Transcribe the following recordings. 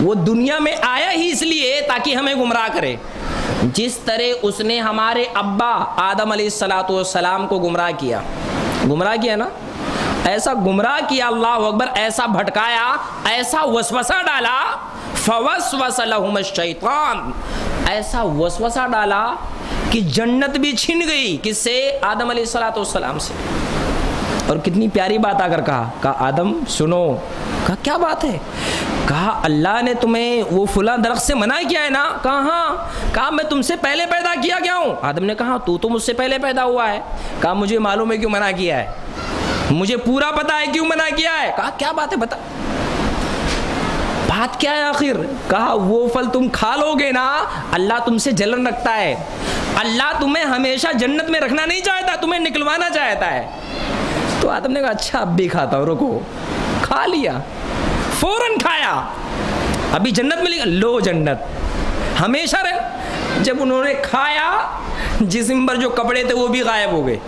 वो दुनिया में आया ही इसलिए ताकि हमें गुमराह करे। जिस तरह उसने हमारे अब्बा आदम अली सलाम को गुमराह किया। गुमराह किया ना? ऐसा गुमराह किया, अल्लाह अकबर, ऐसा भटकाया, ऐसा वसवसा डाला फवस शैतान। ऐसा वसवसा डाला कि जन्नत भी छिन गई किससे? आदम सलाम से। और कितनी प्यारी बात आकर कहा कहा, आदम, सुनो। कहा, क्या बात है? कहा, अल्लाह ने तुम्हें वो फुला दरख्त से मना किया है ना? कहा हाँ। कहा, मैं तुमसे पहले पैदा किया गया हूँ? आदम ने कहा, तू तो मुझसे पहले पैदा हुआ है। कहा, मुझे मालूम है क्यों मना किया है। मुझे पूरा पता है क्यों मना किया है। कहा, क्या बात है, बता। बात क्या है आखिर? कहा, वो फल तुम खा लोगे ना, अल्लाह तुमसे जलन रखता है। अल्लाह तुम्हें हमेशा जन्नत में रखना नहीं चाहता, तुम्हें निकलवाना चाहता है। तो आदम ने कहा अच्छा अब भी खाता हूँ, रुको। खा लिया। फ़ौरन खाया। अभी जन्नत मिलेगा लो जन्नत। हमेशा रहे। जब उन्होंने खाया जिसम पर जो कपड़े थे, वो भी गायब हो गए।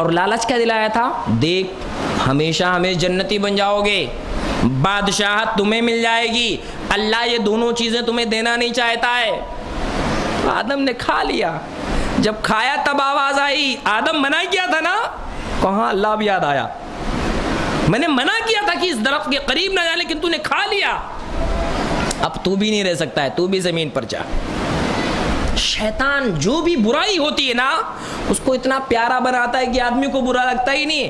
और लालच क्या दिलाया था? देख, हमेशा हमें जन्नती बन जाओगे। बादशाह तुम्हें मिल जाएगी। अल्लाह ये दोनों चीज़ें तुम्हें देना नहीं चाहता है। आदम ने खा लिया। जब खाया, तब आवाज़ आई। आदम मना किया था ना? कहा अल्लाह भी याद आया मैंने मना किया था कि इस दरख्त के करीब ना जाए लेकिन तूने खा लिया अब तू भी नहीं रह सकता है तू भी जमीन पर जा शैतान जो भी बुराई होती है ना उसको इतना प्यारा बनाता है कि आदमी को बुरा लगता ही नहीं